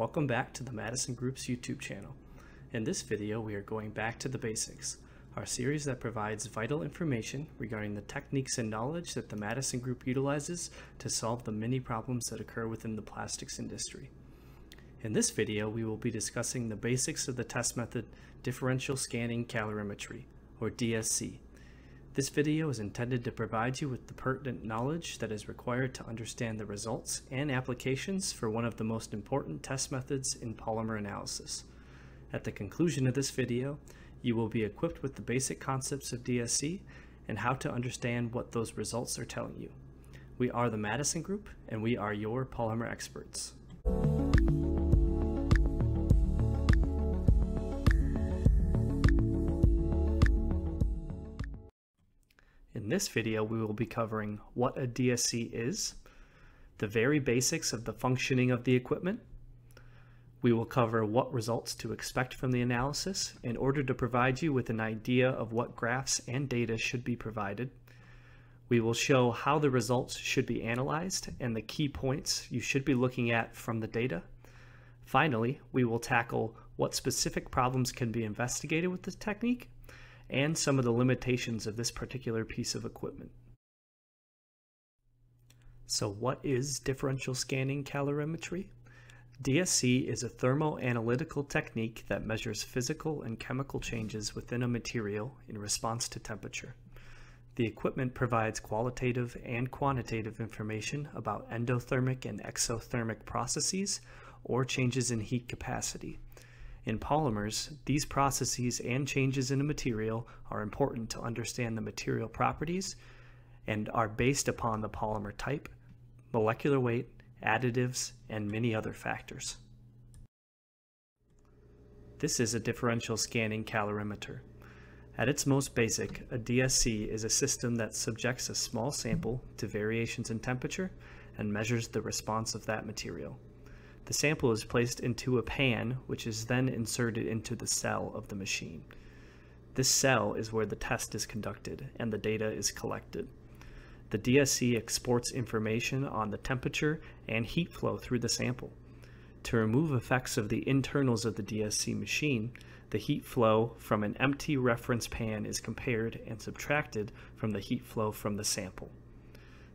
Welcome back to the Madison Group's YouTube channel. In this video, we are going back to the basics, our series that provides vital information regarding the techniques and knowledge that the Madison Group utilizes to solve the many problems that occur within the plastics industry. In this video, we will be discussing the basics of the test method differential scanning calorimetry, or DSC. This video is intended to provide you with the pertinent knowledge that is required to understand the results and applications for one of the most important test methods in polymer analysis. At the conclusion of this video, you will be equipped with the basic concepts of DSC and how to understand what those results are telling you. We are the Madison Group, and we are your polymer experts. This video, we will be covering what a DSC is, the very basics of the functioning of the equipment. We will cover what results to expect from the analysis in order to provide you with an idea of what graphs and data should be provided. We will show how the results should be analyzed and the key points you should be looking at from the data. Finally, we will tackle what specific problems can be investigated with this technique and some of the limitations of this particular piece of equipment. So what is differential scanning calorimetry? DSC is a thermoanalytical technique that measures physical and chemical changes within a material in response to temperature. The equipment provides qualitative and quantitative information about endothermic and exothermic processes or changes in heat capacity, in polymers, these processes and changes in a material are important to understand the material properties and are based upon the polymer type, molecular weight, additives, and many other factors. This is a differential scanning calorimeter. At its most basic, a DSC is a system that subjects a small sample to variations in temperature and measures the response of that material. The sample is placed into a pan, which is then inserted into the cell of the machine. This cell is where the test is conducted and the data is collected. The DSC exports information on the temperature and heat flow through the sample. To remove effects of the internals of the DSC machine, the heat flow from an empty reference pan is compared and subtracted from the heat flow from the sample.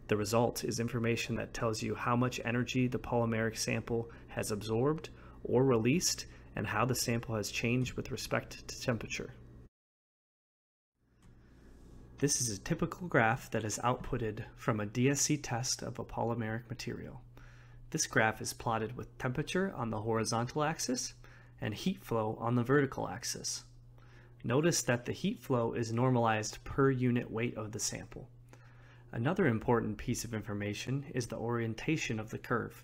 The result is information that tells you how much energy the polymeric sample has absorbed or released and how the sample has changed with respect to temperature. This is a typical graph that is outputted from a DSC test of a polymeric material. This graph is plotted with temperature on the horizontal axis and heat flow on the vertical axis. Notice that the heat flow is normalized per unit weight of the sample. Another important piece of information is the orientation of the curve.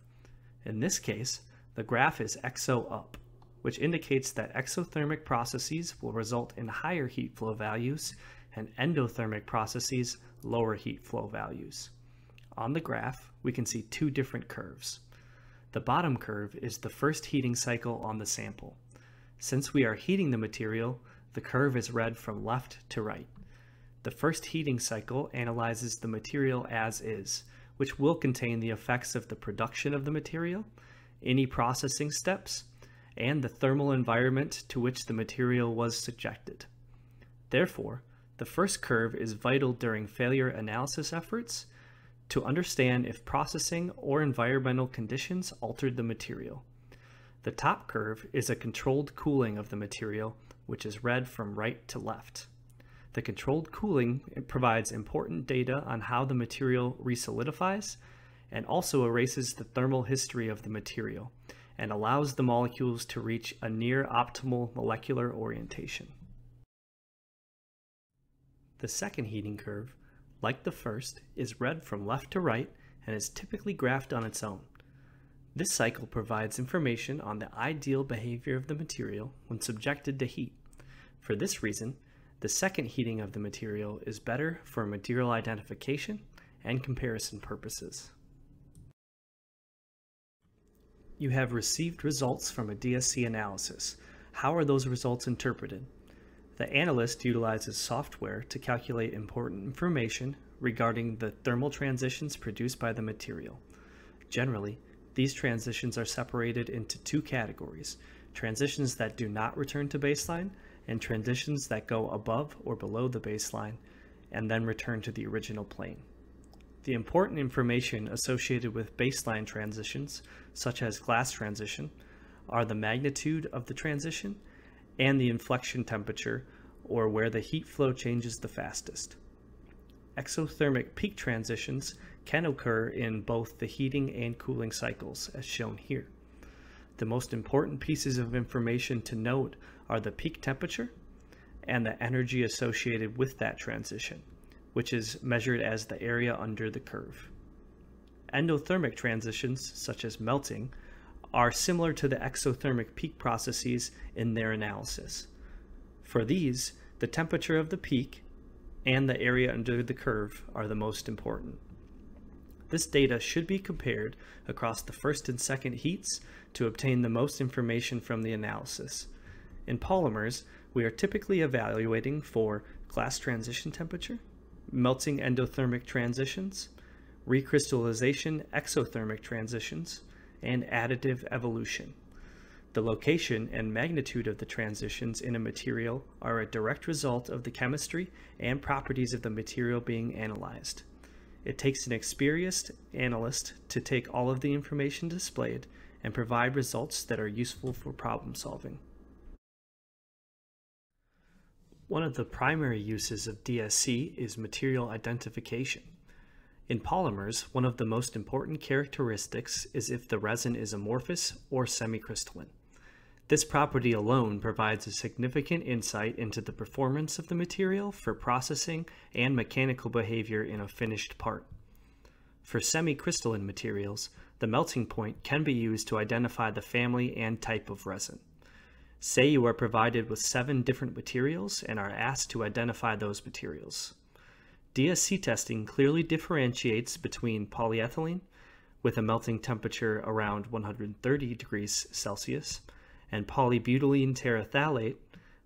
In this case, the graph is exo up, which indicates that exothermic processes will result in higher heat flow values and endothermic processes lower heat flow values. On the graph, we can see two different curves. The bottom curve is the first heating cycle on the sample. Since we are heating the material, the curve is read from left to right. The first heating cycle analyzes the material as is, which will contain the effects of the production of the material, any processing steps, and the thermal environment to which the material was subjected. Therefore, the first curve is vital during failure analysis efforts to understand if processing or environmental conditions altered the material. The top curve is a controlled cooling of the material, which is read from right to left. The controlled cooling provides important data on how the material resolidifies and also erases the thermal history of the material and allows the molecules to reach a near optimal molecular orientation. The second heating curve, like the first, is read from left to right and is typically graphed on its own. This cycle provides information on the ideal behavior of the material when subjected to heat. For this reason, the second heating of the material is better for material identification and comparison purposes. You have received results from a DSC analysis. How are those results interpreted? The analyst utilizes software to calculate important information regarding the thermal transitions produced by the material. Generally, these transitions are separated into two categories, transitions that do not return to baseline and transitions that go above or below the baseline and then return to the original plane. The important information associated with baseline transitions, such as glass transition, are the magnitude of the transition and the inflection temperature, or where the heat flow changes the fastest. Exothermic peak transitions can occur in both the heating and cooling cycles, as shown here. The most important pieces of information to note are the peak temperature and the energy associated with that transition which is measured as the area under the curve. Endothermic transitions, such as melting, are similar to the exothermic peak processes in their analysis. For these, the temperature of the peak and the area under the curve are the most important. This data should be compared across the first and second heats to obtain the most information from the analysis. In polymers, we are typically evaluating for glass transition temperature, melting endothermic transitions, recrystallization exothermic transitions, and additive evolution. The location and magnitude of the transitions in a material are a direct result of the chemistry and properties of the material being analyzed. It takes an experienced analyst to take all of the information displayed and provide results that are useful for problem solving. One of the primary uses of DSC is material identification. In polymers, one of the most important characteristics is if the resin is amorphous or semicrystalline. This property alone provides a significant insight into the performance of the material for processing and mechanical behavior in a finished part. For semicrystalline materials, the melting point can be used to identify the family and type of resin. Say you are provided with seven different materials and are asked to identify those materials. DSC testing clearly differentiates between polyethylene with a melting temperature around 130 degrees Celsius and polybutylene terephthalate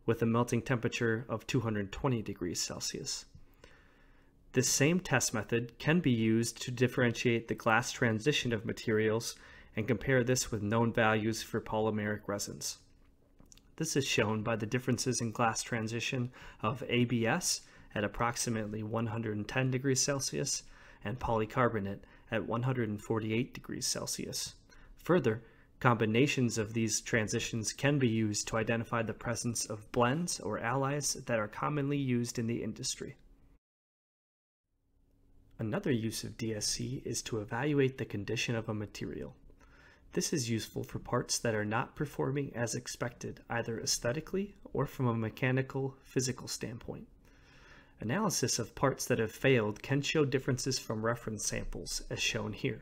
with a melting temperature of 220 degrees Celsius. This same test method can be used to differentiate the glass transition of materials and compare this with known values for polymeric resins. This is shown by the differences in glass transition of ABS at approximately 110 degrees Celsius and polycarbonate at 148 degrees Celsius. Further, combinations of these transitions can be used to identify the presence of blends or alloys that are commonly used in the industry. Another use of DSC is to evaluate the condition of a material. This is useful for parts that are not performing as expected, either aesthetically or from a mechanical, physical standpoint. Analysis of parts that have failed can show differences from reference samples, as shown here.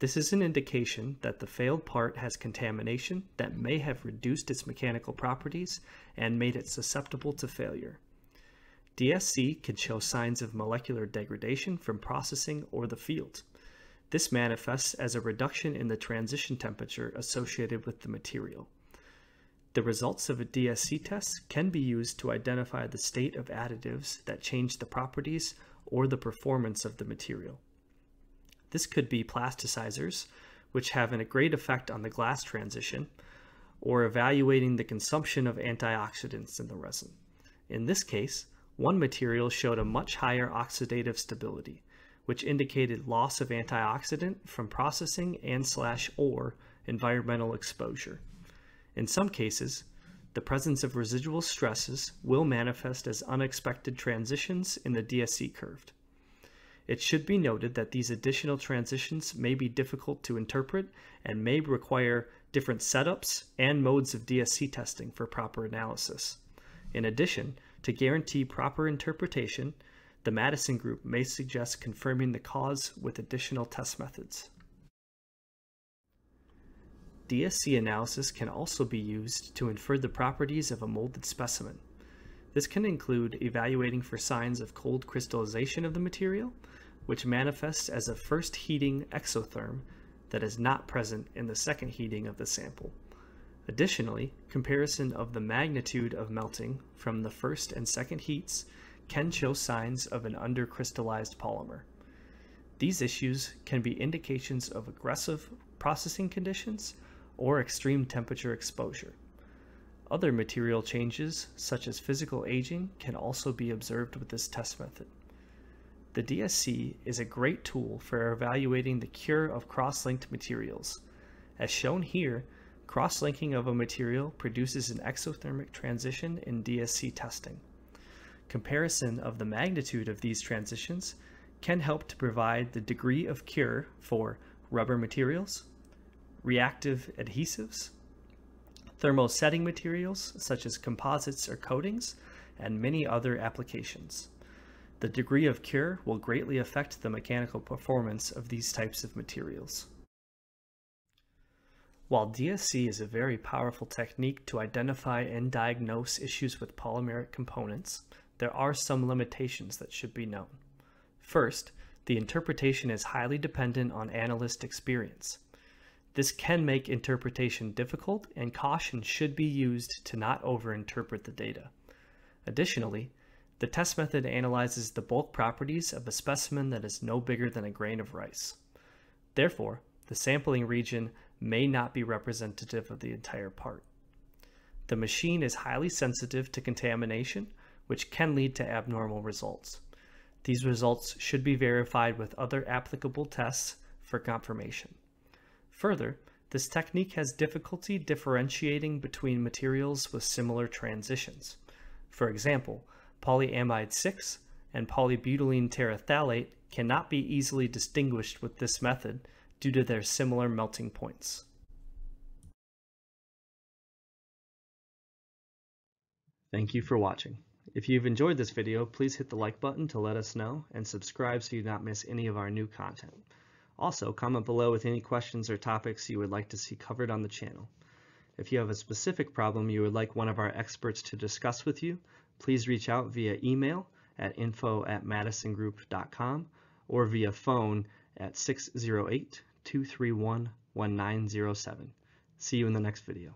This is an indication that the failed part has contamination that may have reduced its mechanical properties and made it susceptible to failure. DSC can show signs of molecular degradation from processing or the field. This manifests as a reduction in the transition temperature associated with the material. The results of a DSC test can be used to identify the state of additives that change the properties or the performance of the material. This could be plasticizers, which have a great effect on the glass transition, or evaluating the consumption of antioxidants in the resin. In this case, one material showed a much higher oxidative stability, which indicated loss of antioxidant from processing and slash or environmental exposure. In some cases, the presence of residual stresses will manifest as unexpected transitions in the DSC curve. It should be noted that these additional transitions may be difficult to interpret and may require different setups and modes of DSC testing for proper analysis. In addition, to guarantee proper interpretation, the Madison group may suggest confirming the cause with additional test methods. DSC analysis can also be used to infer the properties of a molded specimen. This can include evaluating for signs of cold crystallization of the material, which manifests as a first heating exotherm that is not present in the second heating of the sample. Additionally, comparison of the magnitude of melting from the first and second heats can show signs of an undercrystallized polymer. These issues can be indications of aggressive processing conditions or extreme temperature exposure. Other material changes, such as physical aging, can also be observed with this test method. The DSC is a great tool for evaluating the cure of cross-linked materials. As shown here, cross-linking of a material produces an exothermic transition in DSC testing. Comparison of the magnitude of these transitions can help to provide the degree of cure for rubber materials, reactive adhesives, thermosetting materials such as composites or coatings, and many other applications. The degree of cure will greatly affect the mechanical performance of these types of materials. While DSC is a very powerful technique to identify and diagnose issues with polymeric components, there are some limitations that should be known. First, the interpretation is highly dependent on analyst experience. This can make interpretation difficult and caution should be used to not overinterpret the data. Additionally, the test method analyzes the bulk properties of a specimen that is no bigger than a grain of rice. Therefore, the sampling region may not be representative of the entire part. The machine is highly sensitive to contamination, which can lead to abnormal results. These results should be verified with other applicable tests for confirmation. Further, this technique has difficulty differentiating between materials with similar transitions. For example, polyamide 6 and polybutylene terephthalate cannot be easily distinguished with this method due to their similar melting points. Thank you for watching. If you've enjoyed this video, please hit the like button to let us know and subscribe so you do not miss any of our new content. Also, comment below with any questions or topics you would like to see covered on the channel. If you have a specific problem you would like one of our experts to discuss with you, please reach out via email at info at madisongroup.com or via phone at 608-231-1907. See you in the next video.